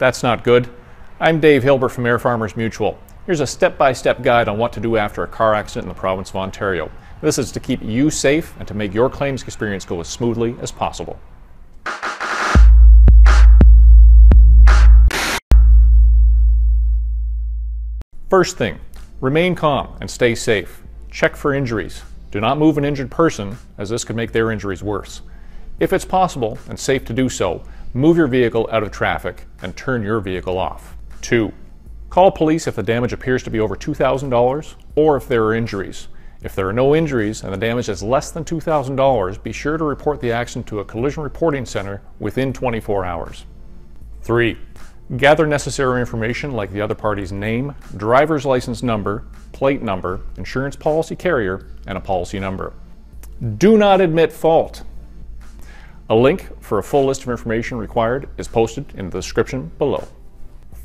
That's not good. I'm Dave Hilbert from Ayr Farmers Mutual. Here's a step-by-step guide on what to do after a car accident in the province of Ontario. This is to keep you safe and to make your claims experience go as smoothly as possible. First thing, remain calm and stay safe. Check for injuries. Do not move an injured person, as this could make their injuries worse. If it's possible and safe to do so, move your vehicle out of traffic and turn your vehicle off. 2. Call police if the damage appears to be over $2,000 or if there are injuries. If there are no injuries and the damage is less than $2,000, be sure to report the accident to a collision reporting center within 24 hours. 3. Gather necessary information like the other party's name, driver's license number, plate number, insurance policy carrier, and a policy number. Do not admit fault. A link for a full list of information required is posted in the description below.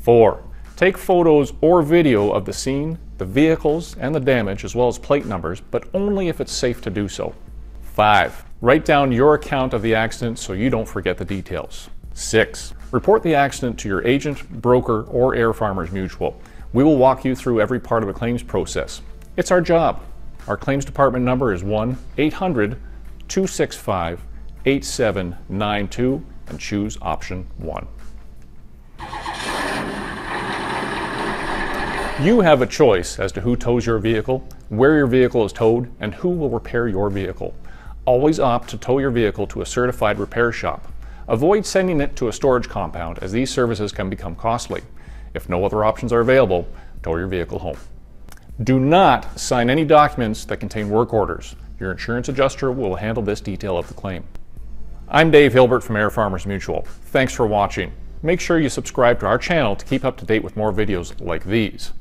4. Take photos or video of the scene, the vehicles, and the damage, as well as plate numbers, but only if it's safe to do so. 5. Write down your account of the accident so you don't forget the details. 6. Report the accident to your agent, broker, or Ayr Farmers Mutual. We will walk you through every part of the claims process. It's our job. Our claims department number is 1 800 265 8792 and choose option 1. You have a choice as to who tows your vehicle, where your vehicle is towed, and who will repair your vehicle. Always opt to tow your vehicle to a certified repair shop. Avoid sending it to a storage compound as these services can become costly. If no other options are available, tow your vehicle home. Do not sign any documents that contain work orders. Your insurance adjuster will handle this detail of the claim. I'm Dave Hilbert from Ayr Farmers Mutual. Thanks for watching. Make sure you subscribe to our channel to keep up to date with more videos like these.